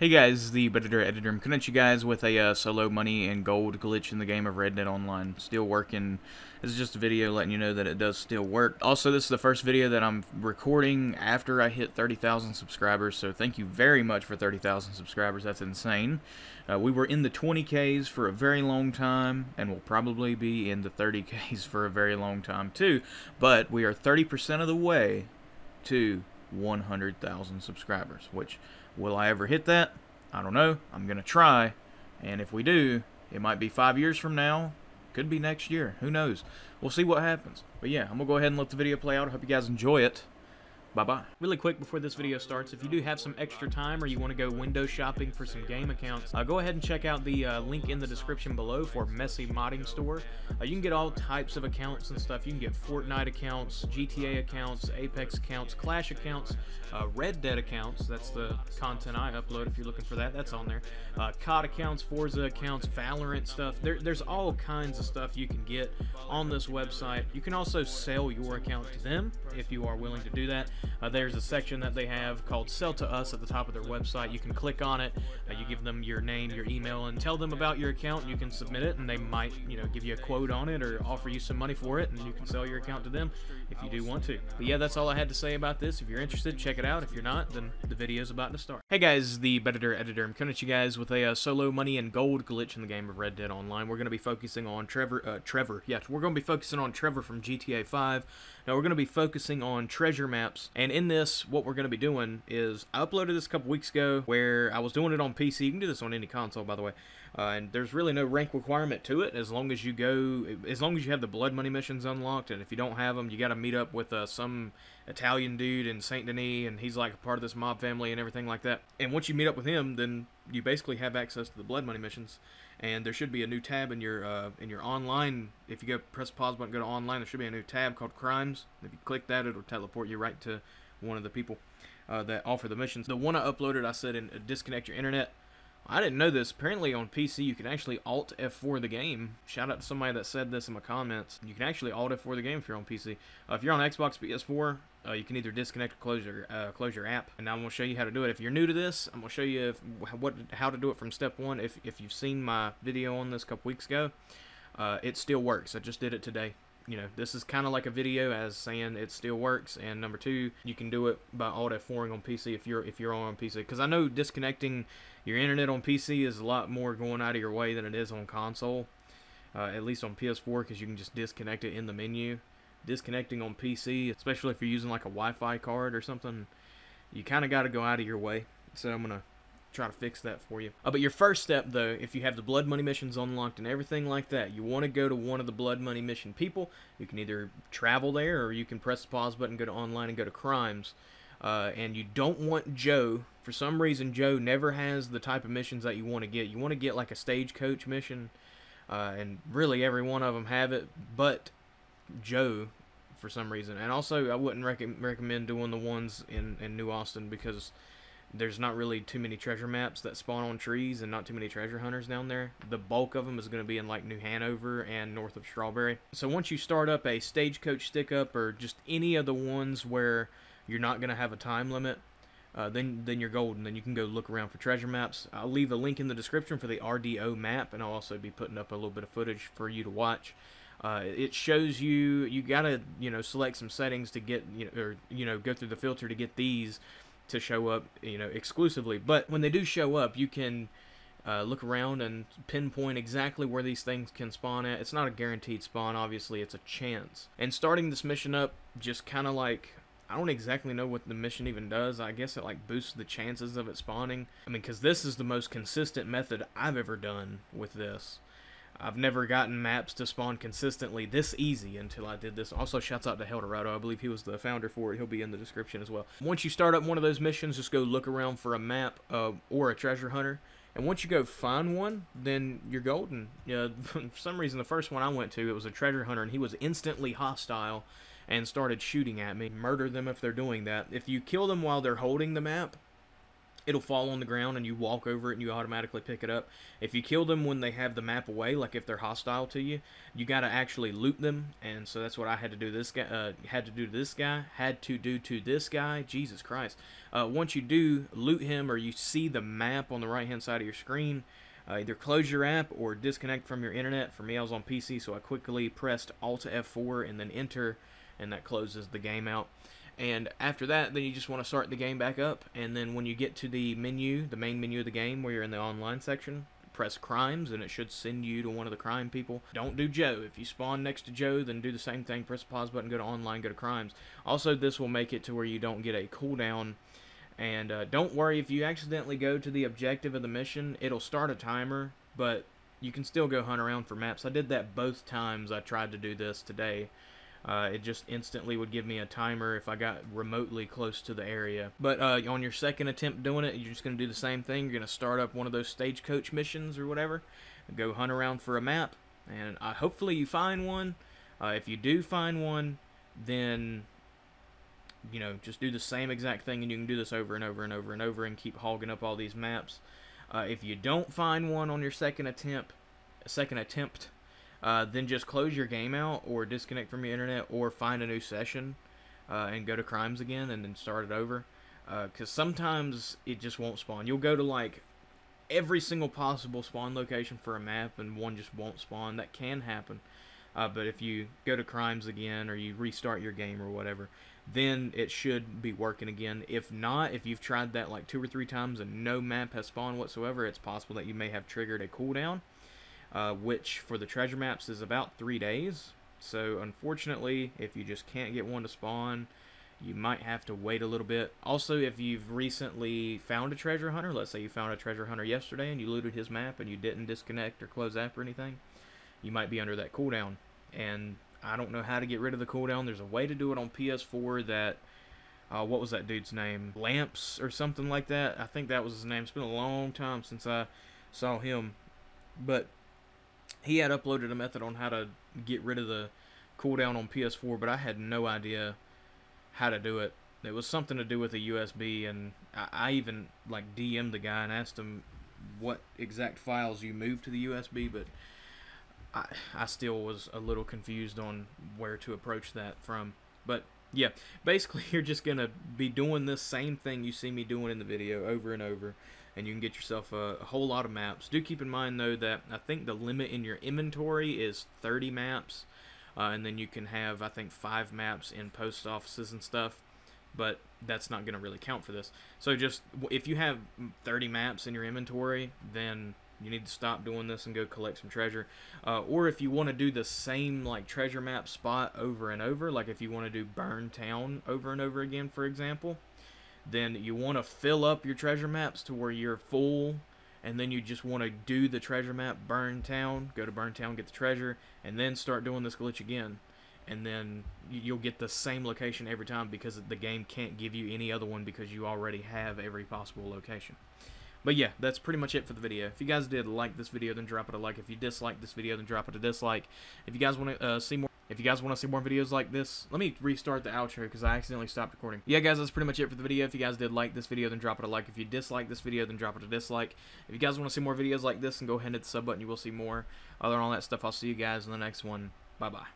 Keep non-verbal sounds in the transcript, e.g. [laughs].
Hey guys, the Bettador Editor. I'm coming at you guys with a uh, solo money and gold glitch in the game of Red Dead Online. Still working. This is just a video letting you know that it does still work. Also, this is the first video that I'm recording after I hit 30,000 subscribers, so thank you very much for 30,000 subscribers. That's insane. Uh, we were in the 20Ks for a very long time, and we'll probably be in the 30Ks for a very long time too, but we are 30% of the way to 100,000 subscribers, which will I ever hit that? I don't know. I'm going to try. And if we do, it might be five years from now. Could be next year. Who knows? We'll see what happens. But yeah, I'm going to go ahead and let the video play out. I hope you guys enjoy it. Bye-bye. Really quick before this video starts, if you do have some extra time or you want to go window shopping for some game accounts, uh, go ahead and check out the uh, link in the description below for Messy Modding Store. Uh, you can get all types of accounts and stuff. You can get Fortnite accounts, GTA accounts, Apex accounts, Clash accounts, uh, Red Dead accounts. That's the content I upload if you're looking for that. That's on there. Uh, COD accounts, Forza accounts, Valorant stuff. There, there's all kinds of stuff you can get on this website. You can also sell your account to them if you are willing to do that. Uh, there's a section that they have called Sell to Us at the top of their website. You can click on it. Uh, you give them your name, your email, and tell them about your account. You can submit it, and they might, you know, give you a quote on it or offer you some money for it, and you can sell your account to them if you do want to. But yeah, that's all I had to say about this. If you're interested, check it out. If you're not, then the video's about to start. Hey guys, the Bettador Editor. I'm coming at you guys with a uh, solo money and gold glitch in the game of Red Dead Online. We're going to be focusing on Trevor. Uh, Trevor, yeah, we're going to be focusing on Trevor from GTA 5. Now we're going to be focusing on treasure maps, and in this, what we're going to be doing is I uploaded this a couple weeks ago where I was doing it on PC. You can do this on any console, by the way. Uh, and there's really no rank requirement to it as long as you go, as long as you have the blood money missions unlocked. And if you don't have them, you got to meet up with uh, some Italian dude in Saint Denis, and he's like a part of this mob family and everything like that. And once you meet up with him, then you basically have access to the blood money missions. And there should be a new tab in your uh, in your online. If you go press pause button, go to online. There should be a new tab called Crimes. If you click that, it'll teleport you right to one of the people uh, that offer the missions. The one I uploaded, I said, in, uh, disconnect your internet. I didn't know this. Apparently on PC you can actually Alt F4 the game. Shout out to somebody that said this in my comments. You can actually Alt F4 the game if you're on PC. Uh, if you're on Xbox PS4, uh, you can either disconnect or close your uh, close your app. And I'm gonna show you how to do it. If you're new to this, I'm gonna show you if, what how to do it from step one. If if you've seen my video on this a couple weeks ago, uh, it still works. I just did it today you know, this is kind of like a video as saying it still works. And number two, you can do it by Alt F4ing on PC if you're if you're on PC. Because I know disconnecting your internet on PC is a lot more going out of your way than it is on console. Uh, at least on PS4, because you can just disconnect it in the menu. Disconnecting on PC, especially if you're using like a Wi-Fi card or something, you kind of got to go out of your way. So I'm gonna try to fix that for you. Uh, but your first step, though, if you have the Blood Money missions unlocked and everything like that, you want to go to one of the Blood Money mission people. You can either travel there or you can press the pause button, go to online, and go to crimes. Uh, and you don't want Joe. For some reason, Joe never has the type of missions that you want to get. You want to get like a stagecoach mission, uh, and really every one of them have it, but Joe, for some reason. And also, I wouldn't rec recommend doing the ones in, in New Austin because there's not really too many treasure maps that spawn on trees and not too many treasure hunters down there. The bulk of them is going to be in like New Hanover and north of Strawberry. So once you start up a stagecoach stick up or just any of the ones where you're not going to have a time limit, uh, then then you're golden. Then you can go look around for treasure maps. I'll leave a link in the description for the RDO map, and I'll also be putting up a little bit of footage for you to watch. Uh, it shows you you gotta you know select some settings to get you know or you know go through the filter to get these to show up, you know, exclusively. But when they do show up, you can uh, look around and pinpoint exactly where these things can spawn at. It's not a guaranteed spawn, obviously, it's a chance. And starting this mission up just kind of like, I don't exactly know what the mission even does. I guess it like boosts the chances of it spawning. I mean, because this is the most consistent method I've ever done with this. I've never gotten maps to spawn consistently this easy until I did this. Also, shouts out to Helldarodo. I believe he was the founder for it. He'll be in the description as well. Once you start up one of those missions, just go look around for a map uh, or a treasure hunter. And once you go find one, then you're golden. Yeah, [laughs] for some reason, the first one I went to, it was a treasure hunter, and he was instantly hostile and started shooting at me. Murder them if they're doing that. If you kill them while they're holding the map, it'll fall on the ground and you walk over it and you automatically pick it up. If you kill them when they have the map away, like if they're hostile to you, you got to actually loot them. And so that's what I had to do. This guy uh, had to do to this guy, had to do to this guy. Jesus Christ! Uh, once you do loot him or you see the map on the right hand side of your screen. Uh, either close your app or disconnect from your internet. For me, I was on PC, so I quickly pressed Alt F4 and then Enter, and that closes the game out. And after that, then you just want to start the game back up. And then when you get to the menu, the main menu of the game, where you're in the online section, press crimes and it should send you to one of the crime people. Don't do Joe. If you spawn next to Joe, then do the same thing. Press the pause button, go to online, go to crimes. Also, this will make it to where you don't get a cooldown. And uh, don't worry, if you accidentally go to the objective of the mission, it'll start a timer, but you can still go hunt around for maps. I did that both times I tried to do this today. Uh, it just instantly would give me a timer if I got remotely close to the area. But uh, on your second attempt doing it, you're just going to do the same thing. You're going to start up one of those stagecoach missions or whatever. Go hunt around for a map, and uh, hopefully you find one. Uh, if you do find one, then you know just do the same exact thing, and you can do this over and over and over and over and keep hogging up all these maps. Uh, if you don't find one on your second attempt, second attempt, uh, then just close your game out or disconnect from your internet or find a new session uh, and go to crimes again and then start it over. Because uh, sometimes it just won't spawn. You'll go to like every single possible spawn location for a map and one just won't spawn. That can happen. Uh, but if you go to crimes again or you restart your game or whatever, then it should be working again. If not, if you've tried that like two or three times and no map has spawned whatsoever, it's possible that you may have triggered a cooldown uh, which for the treasure maps is about three days. So unfortunately, if you just can't get one to spawn, you might have to wait a little bit. Also, if you've recently found a treasure hunter, let's say you found a treasure hunter yesterday and you looted his map and you didn't disconnect or close app or anything, you might be under that cooldown. And I don't know how to get rid of the cooldown. There's a way to do it on PS4 that, uh, what was that dude's name? Lamps or something like that. I think that was his name. It's been a long time since I saw him. But he had uploaded a method on how to get rid of the cooldown on PS4, but I had no idea how to do it. It was something to do with a USB, and I, I even like DM'd the guy and asked him what exact files you moved to the USB, but I, I still was a little confused on where to approach that from. But yeah, basically [laughs] you're just going to be doing this same thing you see me doing in the video over and over and you can get yourself a, a, whole lot of maps. Do keep in mind though that I think the limit in your inventory is 30 maps uh, and then you can have I think 5 maps in post offices and stuff but that's not going to really count for this. So just if you have 30 maps in your inventory then you need to stop doing this and go collect some treasure. Uh, or if you want to do the same like treasure map spot over and over, like if you want to do Burn Town over and over again, for example, then you want to fill up your treasure maps to where you're full and then you just want to do the treasure map burn town go to burn town get the treasure and then start doing this glitch again and then you'll get the same location every time because the game can't give you any other one because you already have every possible location but yeah, that's pretty much it for the video. If you guys did like this video, then drop it a like. If you dislike this video, then drop it a dislike. If you guys want to uh, see more if you guys want to see more videos like this, let me restart the outro because I accidentally stopped recording. Yeah, guys, that's pretty much it for the video. If you guys did like this video, then drop it a like. If you dislike this video, then drop it a dislike. If you guys want to see more videos like this, then go ahead and hit the sub button. You will see more. Other than all that stuff, I'll see you guys in the next one. Bye-bye.